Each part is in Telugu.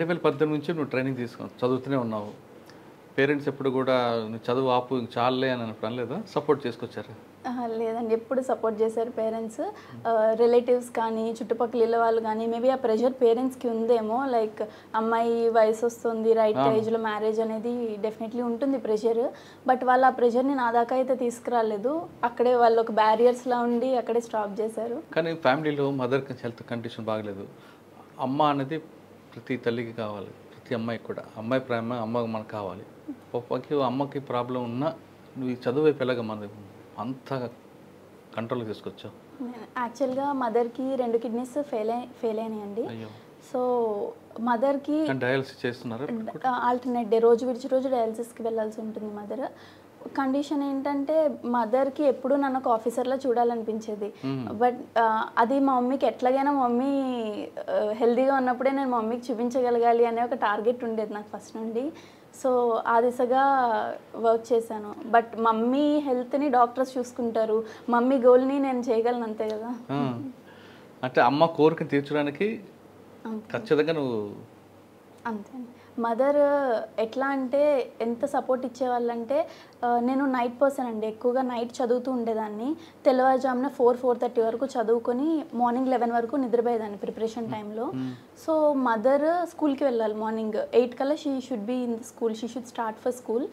రెండు వేల పద్దెనిమిది నుంచి నువ్వు ట్రైనింగ్ తీసుకున్నావు చదువుతూనే ఉన్నావు. పేరెంట్స్ ఎప్పుడు కూడా నువ్వు చదువు ఆపు చాలులే అని అనడం లేదా? సపోర్ట్ చేసుకొచ్చారు? లేదండి. ఎప్పుడు సపోర్ట్ చేశారు పేరెంట్స్ రిలేటివ్స్ కానీ చుట్టుపక్కల ఇళ్ళ వాళ్ళు కానీ మేబీ ఆ ప్రెషర్ పేరెంట్స్కి ఉందేమో. లైక్ అమ్మాయి వయసు వస్తుంది రైట్ ఏజ్లో మ్యారేజ్ అనేది డెఫినెట్లీ ఉంటుంది ప్రెషర్ బట్ వాళ్ళు ఆ ప్రెషర్ని నా దాకా అయితే తీసుకురాలేదు. అక్కడే వాళ్ళు ఒక బ్యారియర్స్లా ఉండి అక్కడే స్టాప్ చేశారు. కానీ ఫ్యామిలీలో మదర్ హెల్త్ కండిషన్ బాగలేదు. అమ్మ అనేది ప్రతి తల్లికి కావాలి ప్రతి అమ్మాయికి కూడా. అమ్మాయి ప్రేమ అమ్మ మనకు కావాలి. పప్పకి అమ్మకి ప్రాబ్లం ఉన్నా నువ్వు ఈ చదువు వైపు ఎలాగ మన అంత కంట్రోల్ తీసుకొచ్చావు యాక్చువల్గా మదర్కి రెండు కిడ్నీస్ ఫెయిల్ ఫెయిల్ అయినాయండి. సో మదర్కి డయాలసిస్ చేస్తున్నారు? ఆల్టర్నేట్ డే రోజు విడిచి రోజు డయాలసిస్కి వెళ్ళాల్సి ఉంటుంది మదర్. కండిషన్ ఏంటంటే మదర్కి ఎప్పుడు నన్ను ఒక ఆఫీసర్లా చూడాలనిపించేది. బట్ అది మా మమ్మీకి ఎట్లాగైనా మమ్మీ హెల్తీగా ఉన్నప్పుడే నేను మమ్మీకి చూపించగలగాలి అనే ఒక టార్గెట్ ఉండేది నాకు ఫస్ట్ నుండి. సో ఆ దిశగా వర్క్ చేశాను. బట్ మమ్మీ హెల్త్ని డాక్టర్స్ చూసుకుంటారు. మమ్మీ గోల్ని నేను చేయగలను అంతే కదా. అంటే అమ్మ కోరికను తీర్చడానికి ఖచ్చితంగా నువ్వు అంతే మదర్ ఎట్లా అంటే ఎంత సపోర్ట్ ఇచ్చేవాళ్ళంటే నేను నైట్ పర్సన్ అండి. ఎక్కువగా నైట్ చదువుతూ ఉండేదాన్ని. తెల్లవారుజామున ఫోర్ ఫోర్ థర్టీ వరకు చదువుకొని మార్నింగ్ లెవెన్ వరకు నిద్రపోయేదాన్ని ప్రిపరేషన్ టైంలో. సో మదర్ స్కూల్కి వెళ్ళాలి మార్నింగ్. ఎయిట్ కల్లా she should be in school. She should start for school.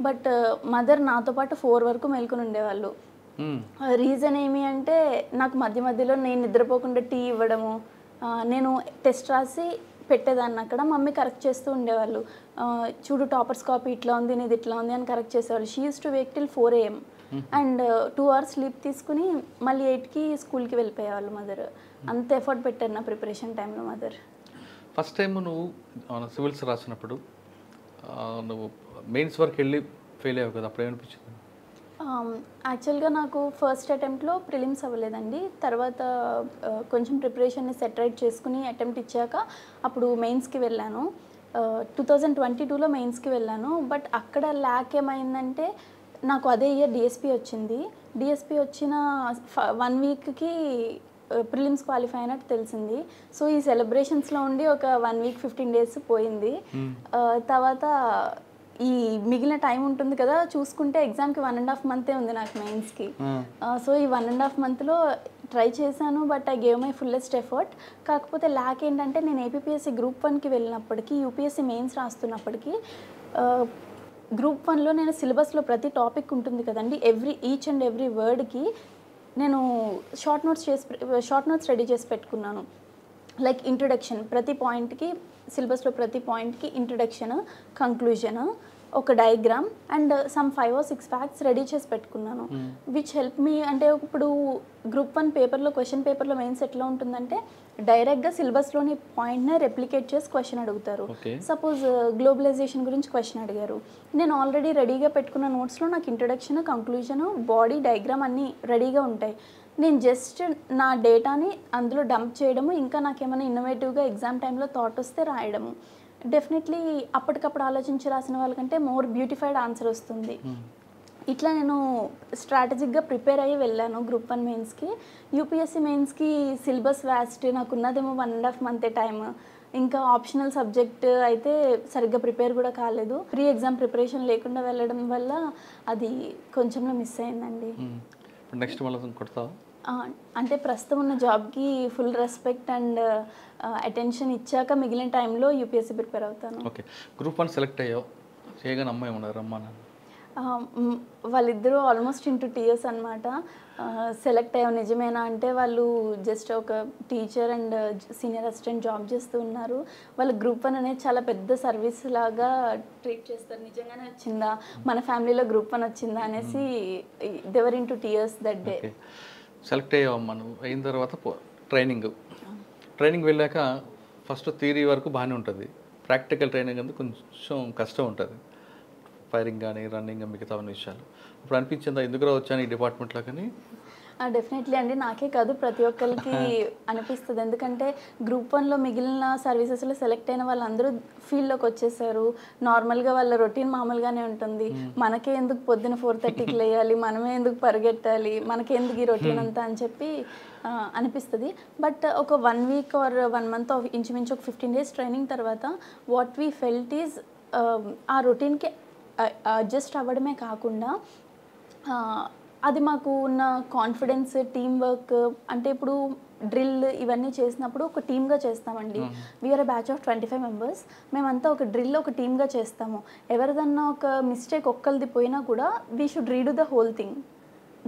But mother నాతో పాటు ఫోర్ వరకు మేల్కొని ఉండేవాళ్ళు. మ్, రీజన్ ఏమి అంటే నాకు మధ్య మధ్యలో నేను నిద్రపోకుండా టీ ఇవ్వడము నేను టెస్ట్ రాసి పెట్టేదాన్ని అక్కడ. మమ్మీ కరెక్ట్ చేస్తూ ఉండేవాళ్ళు. చూడు టాపర్స్ కాపీ ఇట్లా ఉంది నీది ఇట్లా ఉంది అని కరెక్ట్ చేసేవాళ్ళు. She use to wake till four AM and two hours sleep తీసుకుని మళ్ళీ ఎయిట్కి స్కూల్కి వెళ్ళిపోయేవాళ్ళు మదర్ అంత ఎఫర్ట్ పెట్టారు నా ప్రిపరేషన్ టైంలో మదర్ ఫస్ట్ టైం నువ్వు సివిల్స్ రాసినప్పుడు నువ్వు మెయిన్స్ వరకు వెళ్ళి ఫెయిల్ అయ్యావు కదా అప్పుడు ఏమనిపించింది? యాక్చువల్గా నాకు ఫస్ట్ అటెంప్ట్లో ప్రిలిమ్స్ అవ్వలేదండి. తర్వాత కొంచెం ప్రిపరేషన్ని సెటరేట్ చేసుకుని అటెంప్ట్ ఇచ్చాక అప్పుడు మెయిన్స్కి వెళ్ళాను. టూ థౌజండ్ ట్వంటీ టూలో మెయిన్స్కి వెళ్ళాను. బట్ అక్కడ ల్యాక్ ఏమైందంటే నాకు అదే ఇయర్ డిఎస్పి వచ్చింది. డిఎస్పి వచ్చిన వన్ వీక్కి ప్రిలిమ్స్ క్వాలిఫై అయినట్టు తెలిసింది. సో ఈ సెలబ్రేషన్స్లో ఉండి ఒక వన్ వీక్ ఫిఫ్టీన్ డేస్ పోయింది. ఆ, తర్వాత ఈ మిగిలిన టైం ఉంటుంది కదా చూసుకుంటే ఎగ్జామ్కి వన్ అండ్ హాఫ్ మంతే ఉంది నాకు మెయిన్స్కి సో ఈ వన్ అండ్ హాఫ్ మంత్లో ట్రై చేశాను but I gave my fullest effort కాకపోతే ల్యాక్ ఏంటంటే నేను ఏపీఎస్సి గ్రూప్ వన్కి వెళ్ళినప్పటికీ యూపీఎస్సి మెయిన్స్ రాస్తున్నప్పటికీ గ్రూప్ వన్లో నేను సిలబస్లో ప్రతి టాపిక్ ఉంటుంది కదండి ఎవ్రీ ఈచ్ అండ్ ఎవ్రీ వర్డ్కి నేను షార్ట్ నోట్స్ చేసి షార్ట్ నోట్స్ రెడీ చేసి పెట్టుకున్నాను. లైక్ ఇంట్రొడక్షన్ ప్రతి పాయింట్కి సిలబస్లో ప్రతి పాయింట్కి ఇంట్రొడక్షన్ కంక్లూజన్ ఒక diagram and some five or six facts ready చేసి పెట్టుకున్నాను. విచ్ హెల్ప్ మీ అంటే ఇప్పుడు గ్రూప్ వన్ పేపర్లో క్వశ్చన్ పేపర్లో మెయిన్స్ ఎట్లా ఉంటుందంటే డైరెక్ట్గా సిలబస్లోని పాయింట్నే రెప్లికేట్ చేసి క్వశ్చన్ అడుగుతారు. సపోజ్ గ్లోబలైజేషన్ గురించి క్వశ్చన్ అడిగారు. నేను ఆల్రెడీ రెడీగా పెట్టుకున్న నోట్స్లో నాకు ఇంట్రొడక్షన్ కంక్లూజన్ బాడీ డయాగ్రామ్ అన్నీ రెడీగా ఉంటాయి. నేను జస్ట్ నా డేటాని అందులో డంప్ చేయడము ఇంకా నాకేమైనా ఇన్నోవేటివ్గా ఎగ్జామ్ టైంలో థాట్ వస్తే రాయడము. డెఫినెట్లీ అప్పటికప్పుడు ఆలోచించి రాసిన వాళ్ళకంటే మోర్ బ్యూటిఫైడ్ ఆన్సర్ వస్తుంది. ఇట్లా నేను స్ట్రాటజిక్గా ప్రిపేర్ అయ్యి వెళ్ళాను గ్రూప్ వన్ మెయిన్స్కి యూపీఎస్సీ మెయిన్స్కి సిలబస్ వ్యాస్ట్ నాకు ఉన్నదేమో వన్ అండ్ హాఫ్ మంతే టైం ఇంకా ఆప్షనల్ సబ్జెక్ట్ అయితే సరిగ్గా ప్రిపేర్ కూడా కాలేదు. ప్రీ ఎగ్జామ్ ప్రిపరేషన్ లేకుండా వెళ్ళడం వల్ల అది కొంచెంలో మిస్ అయిందండి. ఇప్పుడు నెక్స్ట్ మళ్ళీ కొడతావా? అంటే ప్రస్తుతం ఉన్న జాబ్కి ఫుల్ రెస్పెక్ట్ అండ్ అటెన్షన్ ఇచ్చాక మిగిలిన టైంలో యూపీఎస్సీ ప్రిపేర్ అవుతాను. ఓకే గ్రూప్ వన్ సెలెక్ట్ అయ్యావు. చేయగానే అమ్మాయి ఉన్నారు అమ్మా నాన్న? వాళ్ళిద్దరూ ఆల్మోస్ట్ ఇంటూ టీయర్స్ అనమాట సెలెక్ట్ అయ్యాం. నిజమేనా అంటే వాళ్ళు జస్ట్ ఒక teacher and senior assistant job చేస్తూ ఉన్నారు. వాళ్ళ గ్రూప్ వన్ అనేది చాలా పెద్ద సర్వీస్ లాగా ట్రీట్ చేస్తారు. నిజంగానే వచ్చిందా మన ఫ్యామిలీలో గ్రూప్ వన్ వచ్చిందా అనేసి they were into tears that day select అయ్యావు మనం. అయిన తర్వాత పో ట్రైనింగ్. ట్రైనింగ్ వెళ్ళాక ఫస్ట్ థియరీ వరకు బాగానే ఉంటుంది. ప్రాక్టికల్ ట్రైనింగ్ అంతా కొంచెం కష్టం ఉంటుంది. ఫైరింగ్ కానీ రన్నింగ్ మిగతా అన్ని విషయాలు. ఇప్పుడు అనిపించిందా? ఎందుకు వచ్చాను ఈ డిపార్ట్మెంట్లో కానీ? డెఫినెట్లీ అండి. నాకే కాదు ప్రతి ఒక్కరికి అనిపిస్తుంది. ఎందుకంటే గ్రూప్ వన్లో మిగిలిన సర్వీసెస్లో సెలెక్ట్ అయిన వాళ్ళందరూ ఫీల్డ్లోకి వచ్చేసారు. నార్మల్గా వాళ్ళ రొటీన్ మామూలుగానే ఉంటుంది. మనకే ఎందుకు పొద్దున ఫోర్ థర్టీకి లేయాలి? మనమే ఎందుకు పరిగెట్టాలి? మనకే ఎందుకు ఈ రొటీన్ అంతా అని చెప్పి అనిపిస్తుంది. బట్ ఒక one week or one month ఇంచుమించు ఒక ఫిఫ్టీన్ డేస్ ట్రైనింగ్ తర్వాత వాట్ వీ ఫెల్ట్ ఈజ్ ఆ రొటీన్కి అడ్జస్ట్ అవ్వడమే కాకుండా అది మాకు ఉన్న కాన్ఫిడెన్స్ టీమ్ వర్క్ అంటే ఇప్పుడు డ్రిల్ ఇవన్నీ చేసినప్పుడు ఒక టీమ్గా చేస్తామండి. We are batch of twenty five members మేమంతా ఒక డ్రిల్ ఒక టీమ్గా చేస్తాము. ఎవరిదన్నా ఒక మిస్టేక్ ఒక్కరిది పోయినా కూడా we should read the whole thing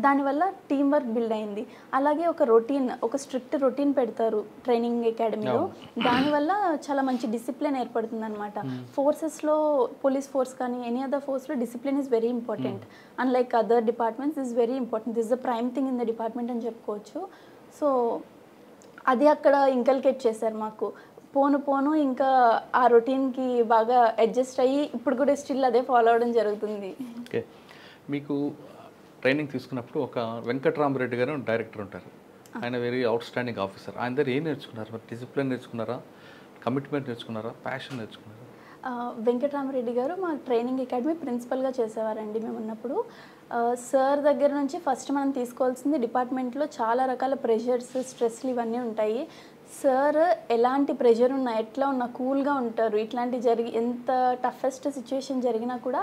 దానివల్ల టీం వర్క్ బిల్డ్ అయింది. అలాగే ఒక రొటీన్ ఒక స్ట్రిక్ట్ రొటీన్ పెడతారు ట్రైనింగ్ అకాడమీలో దానివల్ల చాలా మంచి డిసిప్లిన్ ఏర్పడుతుంది అనమాట ఫోర్సెస్లో పోలీస్ ఫోర్స్ కానీ any other ఫోర్స్లో discipline is very important unlike other departments is very important this the prime thing in the department అని చెప్పుకోవచ్చు. సో అది అక్కడ ఇంకల్కేట్ చేశారు మాకు. పోను పోను ఇంకా ఆ రొటీన్కి బాగా అడ్జస్ట్ అయ్యి ఇప్పుడు కూడా స్టిల్ అదే ఫాలో అవడం జరుగుతుంది. ఓకే. మీకు ట్రైనింగ్ తీసుకున్నప్పుడు ఒక వెంకట్రామరెడ్డి గారు డైరెక్టర్ ఉంటారు. ఆయన వెరీ అవుట్ స్టాండింగ్ ఆఫీసర్ ఆయన దగ్గర ఏం నేర్చుకున్నారు? మరి డిసిప్లిన్ నేర్చుకున్నారా? కమిట్మెంట్ నేర్చుకున్నారా? ప్యాషన్ నేర్చుకున్నారా? వెంకటరామరెడ్డి గారు మా ట్రైనింగ్ అకాడమీ ప్రిన్సిపల్గా చేసేవారండి మేము ఉన్నప్పుడు. సార్ దగ్గర నుంచి ఫస్ట్ మనం తీసుకోవాల్సింది డిపార్ట్మెంట్లో చాలా రకాల ప్రెషర్స్ స్ట్రెస్లు ఇవన్నీ ఉంటాయి. సార్ ఎలాంటి ప్రెషర్ ఉన్నా ఎట్లా ఉన్నా కూల్గా ఉంటారు. ఇట్లాంటి జరిగి ఎంత టఫెస్ట్ సిచ్యువేషన్ జరిగినా కూడా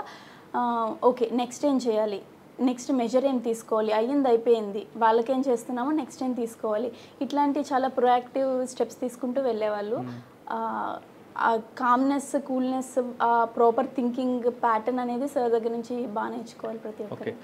ఓకే నెక్స్ట్ ఏం చేయాలి? నెక్స్ట్ మెజర్ ఏం తీసుకోవాలి? అయ్యింది అయిపోయింది. వాళ్ళకేం చేస్తున్నామో నెక్స్ట్ ఏం తీసుకోవాలి? ఇట్లాంటి చాలా ప్రొయాక్టివ్ స్టెప్స్ తీసుకుంటూ వెళ్ళేవాళ్ళు. ఆ, కామ్నెస్ కూల్నెస్ ఆ ప్రాపర్ థింకింగ్ ప్యాటర్న్ అనేది సార్ దగ్గర నుంచి బాగా నేర్చుకోవాలి ప్రతి ఒక్కరు.